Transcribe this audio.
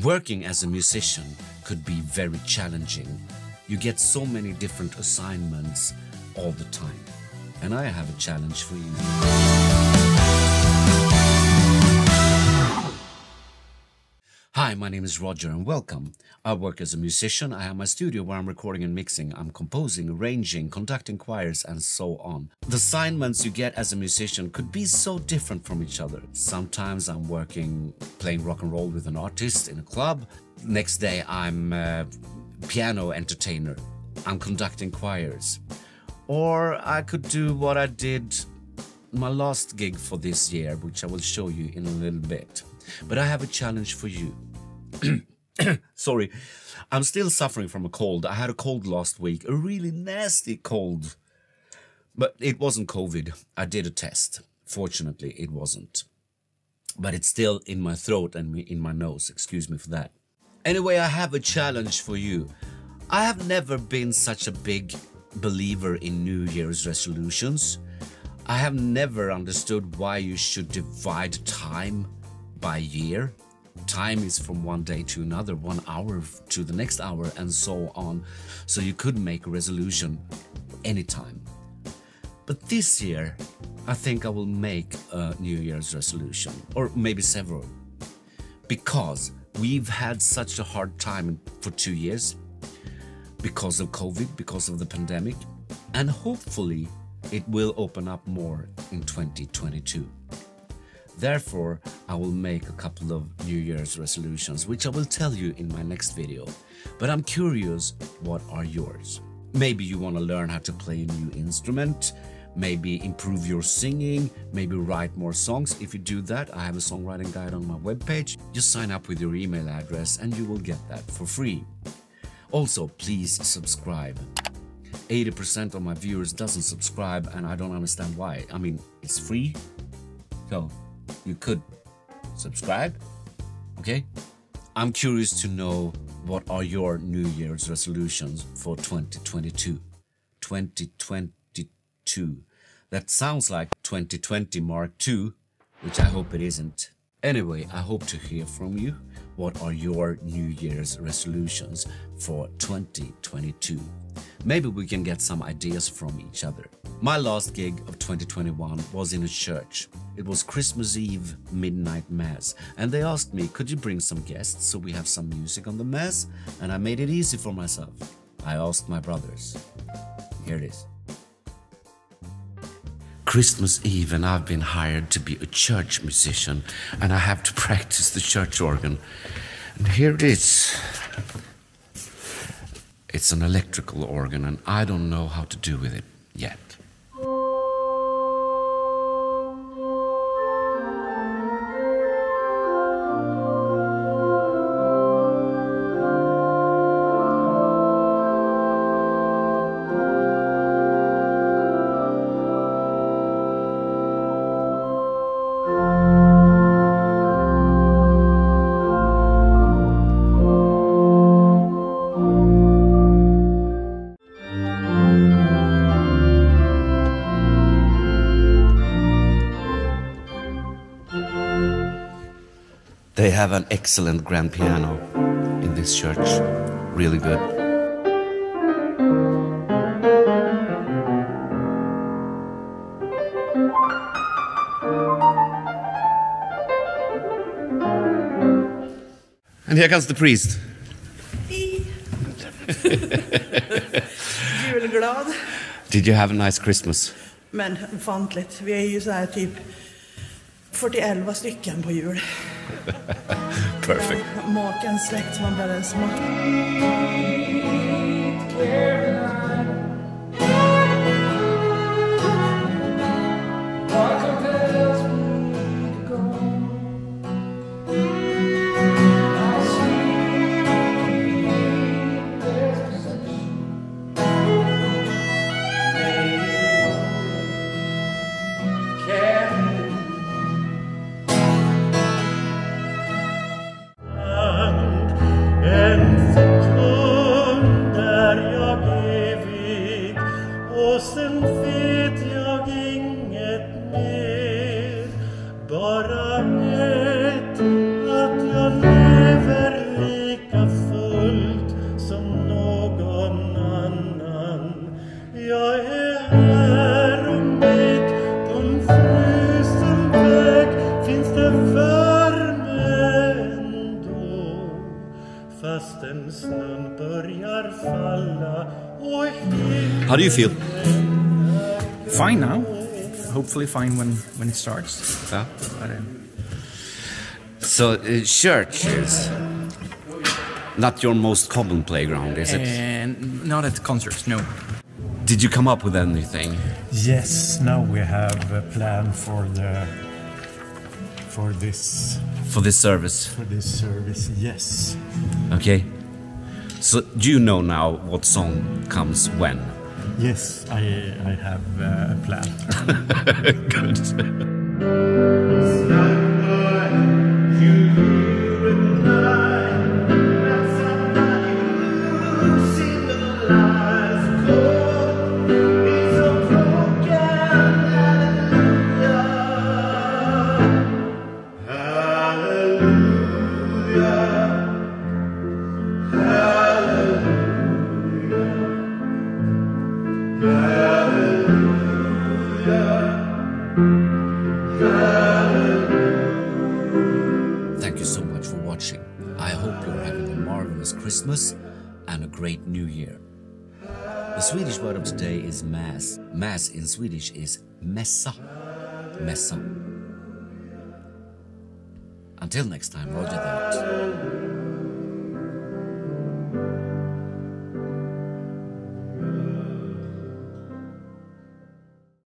Working as a musician could be very challenging. You get so many different assignments all the time. And I have a challenge for you. Hi, my name is Roger and welcome. I work as a musician. I have my studio where I'm recording and mixing. I'm composing, arranging, conducting choirs, and so on. The assignments you get as a musician could be so different from each other. Sometimes I'm working playing rock and roll with an artist in a club. Next day I'm a piano entertainer. I'm conducting choirs. Or I could do what I did my last gig for this year, which I will show you in a little bit. But I have a challenge for you. Sorry, I'm still suffering from a cold. I had a cold last week, a really nasty cold. But it wasn't COVID. I did a test. Fortunately, it wasn't. But it's still in my throat and in my nose. Excuse me for that. Anyway, I have a challenge for you. I have never been such a big believer in New Year's resolutions. I have never understood why you should divide time by year. Time is from one day to another, one hour to the next hour, and so on. So you could make a resolution anytime. But this year, I think I will make a New Year's resolution, or maybe several. Because we've had such a hard time for two years because of COVID, because of the pandemic, and hopefully it will open up more in 2022. Therefore, I will make a couple of New Year's resolutions, which I will tell you in my next video. But I'm curious, what are yours? Maybe you want to learn how to play a new instrument, maybe improve your singing, maybe write more songs. If you do that, I have a songwriting guide on my webpage. Just sign up with your email address and you will get that for free. Also, please subscribe. 80% of my viewers doesn't subscribe and I don't understand why. I mean, it's free. So, you could subscribe. Okay? I'm curious to know what are your New Year's resolutions for 2022. 2022. That sounds like 2020 Mark II, which I hope it isn't. Anyway, I hope to hear from you. What are your New Year's resolutions for 2022? Maybe we can get some ideas from each other. My last gig of 2021 was in a church. It was Christmas Eve midnight mass, and they asked me, could you bring some guests so we have some music on the mass? And I made it easy for myself. I asked my brothers. Here it is. Christmas Eve, and I've been hired to be a church musician, and I have to practice the church organ. And here it is. It's an electrical organ, and I don't know how to do with it yet. They have an excellent grand piano in this church. Really good. And here comes the priest. Did you have a nice Christmas? Men ofantligt. Vi er är ju så här typ 41 stycken på jul. Perfect. Maken släkt, man blir en smak. How do you feel? Fine now. Hopefully fine when, when it starts. Yeah. But, um, so uh, church is not your most common playground, is it? And not at concerts, no. Did you come up with anything? Yes, now we have a plan for the for this for this service. For this service, yes. Okay. So do you know now what song comes when? Yes, I I have uh, a plan. Good. Thank you so much for watching. I hope you're having a marvelous Christmas and a great New Year. The Swedish word of today is Mass. Mass in Swedish is mässa. Mässa. Until next time, Roger that.